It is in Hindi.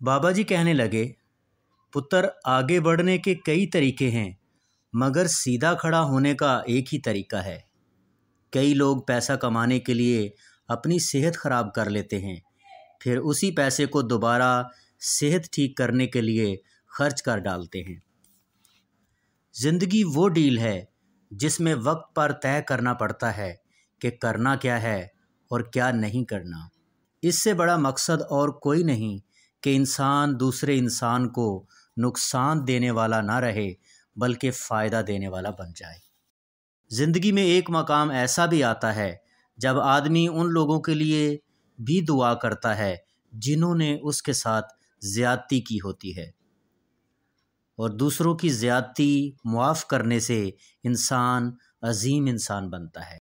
बाबा जी कहने लगे, पुत्र, आगे बढ़ने के कई तरीके हैं, मगर सीधा खड़ा होने का एक ही तरीका है। कई लोग पैसा कमाने के लिए अपनी सेहत ख़राब कर लेते हैं, फिर उसी पैसे को दोबारा सेहत ठीक करने के लिए खर्च कर डालते हैं। ज़िंदगी वो डील है, जिसमें वक्त पर तय करना पड़ता है कि करना क्या है और क्या नहीं करना। इससे बड़ा मकसद और कोई नहीं कि इंसान दूसरे इंसान को नुकसान देने वाला ना रहे, बल्कि फ़ायदा देने वाला बन जाए। ज़िंदगी में एक मकाम ऐसा भी आता है, जब आदमी उन लोगों के लिए भी दुआ करता है, जिन्होंने उसके साथ ज़्यादती की होती है। और दूसरों की ज़्यादती मुआफ़ करने से इंसान अजीम इंसान बनता है।